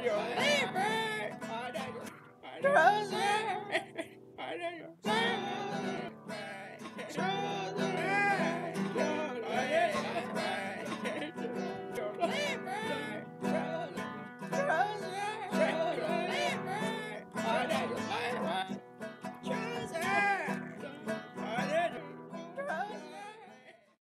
know your favorite. I know your favorite. I your favorite.